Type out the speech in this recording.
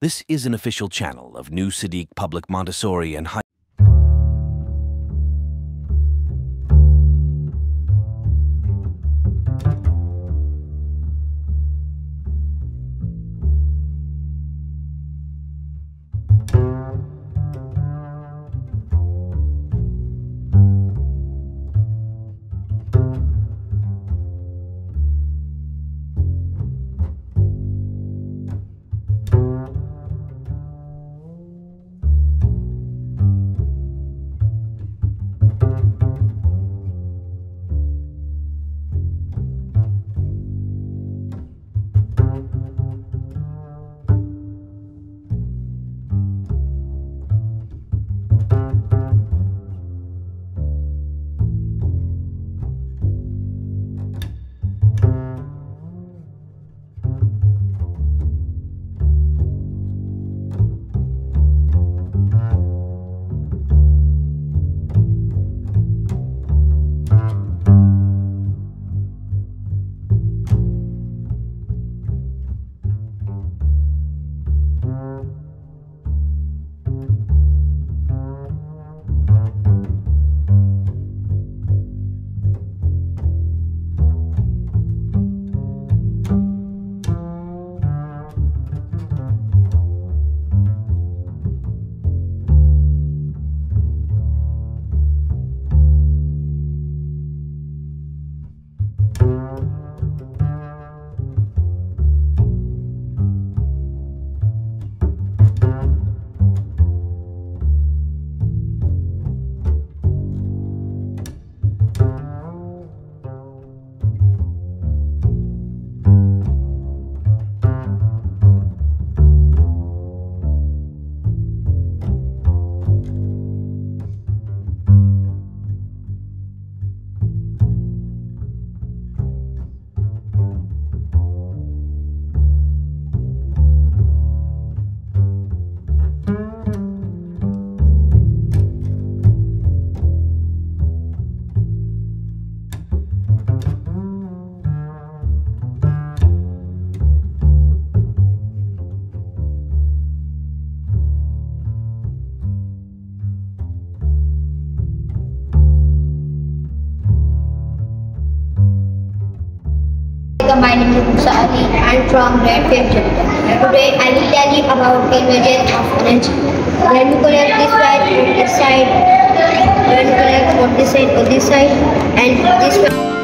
This is an official channel of New Siddeeq Public Montessori and High. My name is Musa Ali and from grade 5th Today I will tell you about images of energy. When you collect this side, this side, when you collect this side, this side, and this one.